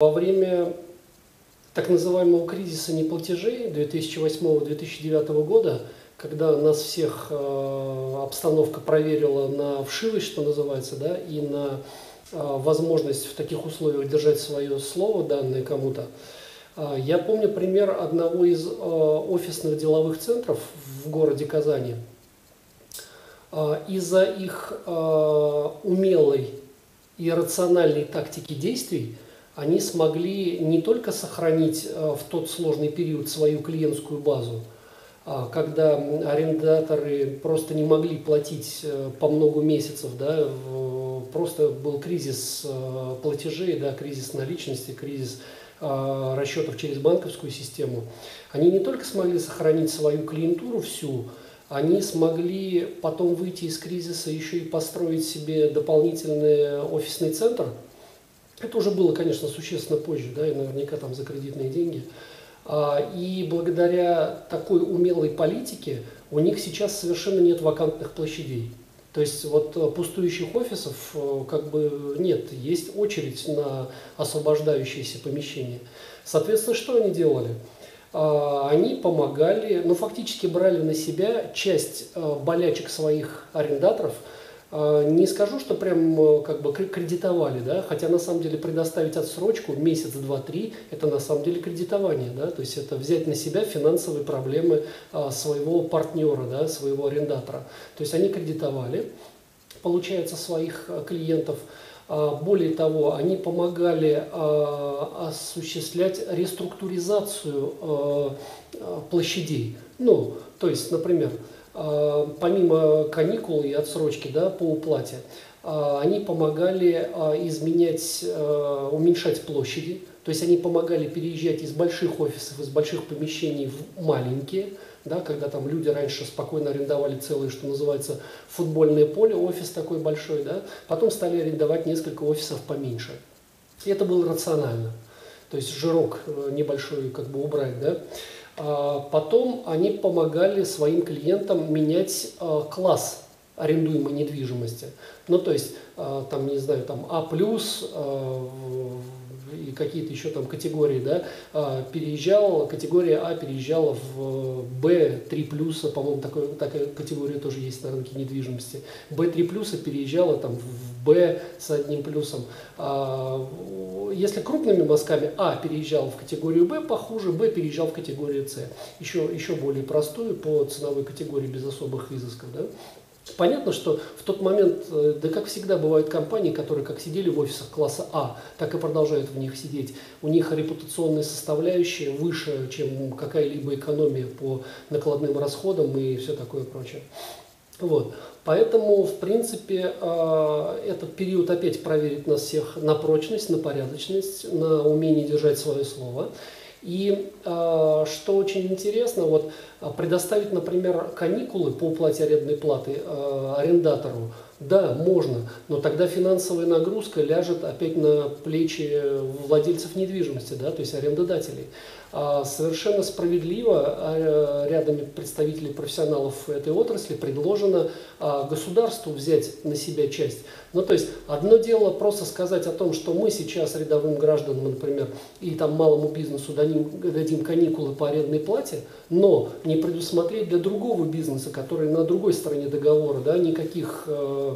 Во время так называемого кризиса неплатежей 2008-2009 года, когда нас всех э, обстановка проверила на вшивость, что называется, да, и на э, возможность в таких условиях держать свое слово, данное кому-то, э, я помню пример одного из офисных деловых центров в городе Казани. Из-за их умелой и рациональной тактики действий – они смогли не только сохранить э, в тот сложный период свою клиентскую базу, а, когда арендаторы просто не могли платить э, по много месяцев, да, просто был кризис э, платежей, да, кризис наличности, кризис расчетов через банковскую систему. Они не только смогли сохранить свою клиентуру всю, они смогли потом выйти из кризиса, еще и построить себе дополнительный офисный центр – это уже было, конечно, существенно позже, да, и наверняка там за кредитные деньги. А, и благодаря такой умелой политике у них сейчас совершенно нет вакантных площадей. То есть вот э, пустующих офисов э, как бы нет, есть очередь на освобождающиеся помещения. Соответственно, что они делали? А, они помогали, ну фактически брали на себя часть э, болячек своих арендаторов – не скажу, что прям э, как бы кредитовали, да, хотя на самом деле предоставить отсрочку месяц, два, три, это на самом деле кредитование, да, то есть это взять на себя финансовые проблемы а, своего партнера, да, своего арендатора. То есть они кредитовали, получается, своих э, клиентов. А, более того, они помогали осуществлять реструктуризацию э, площадей. Ну, то есть, например, а, помимо каникул и отсрочки да, по уплате, а, они помогали а, изменять, уменьшать площади, то есть они помогали переезжать из больших офисов, из больших помещений в маленькие, да, когда там люди раньше спокойно арендовали целое, что называется, футбольное поле, офис такой большой, да, потом стали арендовать несколько офисов поменьше. И это было рационально. То есть жирок э, небольшой как бы убрать, да. А, потом они помогали своим клиентам менять а, класс арендуемой недвижимости. Ну, то есть, а, там, не знаю, там А+, и какие-то еще там категории, да, переезжал, категория А переезжала в Б 3 плюса, по-моему, такой, такая категория тоже есть на рынке недвижимости. Б 3 плюса переезжала там в С одним плюсом если крупными мазками А переезжал в категорию Б, похуже, Б переезжал в категорию С. Еще, еще более простую по ценовой категории без особых изысков. Да? Понятно, что в тот момент, э, да как всегда бывают компании, которые как сидели в офисах класса А, так и продолжают в них сидеть. У них репутационные составляющие выше, чем какая-либо экономия по накладным расходам и все такое прочее. Вот. Поэтому, в принципе, а, этот период опять проверит нас всех на прочность, на порядочность, на умение держать свое слово. И а, что очень интересно, вот предоставить, например, каникулы по уплате арендной платы а, арендатору, да, можно, но тогда финансовая нагрузка ляжет опять на плечи владельцев недвижимости, да, то есть арендодателей. А совершенно справедливо а, рядами представителей профессионалов этой отрасли предложено а, государству взять на себя часть. Ну, то есть, одно дело просто сказать о том, что мы сейчас рядовым гражданам, например, и там малому бизнесу дадим, дадим каникулы по арендной плате, но не предусмотреть для другого бизнеса, который на другой стороне договора, да, никаких Э,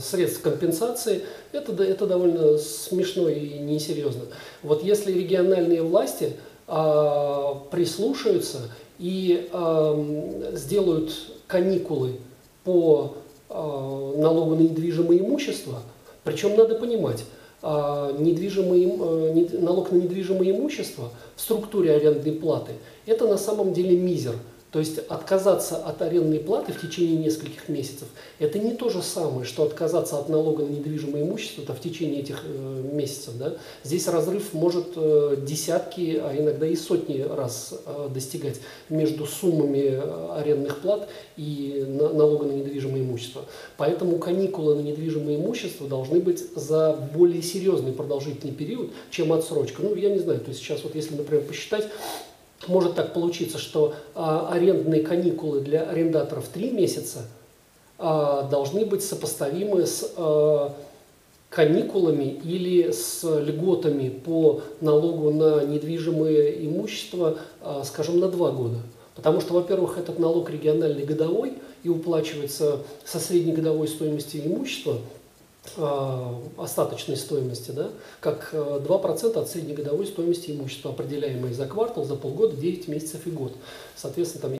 средств компенсации, это, это довольно смешно и несерьезно. Вот если региональные власти а, прислушаются и а, сделают каникулы по а, налогу на недвижимое имущество, причем надо понимать, а, недвижимое, налог на недвижимое имущество в структуре арендной платы – это на самом деле мизер – то есть отказаться от арендной платы в течение нескольких месяцев – это не то же самое, что отказаться от налога на недвижимое имущество -то в течение этих э, месяцев. Да? Здесь разрыв может э, десятки, а иногда и сотни раз э, достигать между суммами э, арендных плат и на, налога на недвижимое имущество. Поэтому каникулы на недвижимое имущество должны быть за более серьезный продолжительный период, чем отсрочка. Ну, я не знаю, то есть сейчас вот если, например, посчитать, может так получиться, что а, арендные каникулы для арендаторов 3 месяца а, должны быть сопоставимы с а, каникулами или с льготами по налогу на недвижимое имущество, скажем, на два года. Потому что, во-первых, этот налог региональный годовой и уплачивается со среднегодовой стоимости имущества, остаточной стоимости, да, как 2% от среднегодовой стоимости имущества, определяемой за квартал, за полгода, 9 месяцев и год. Соответственно, там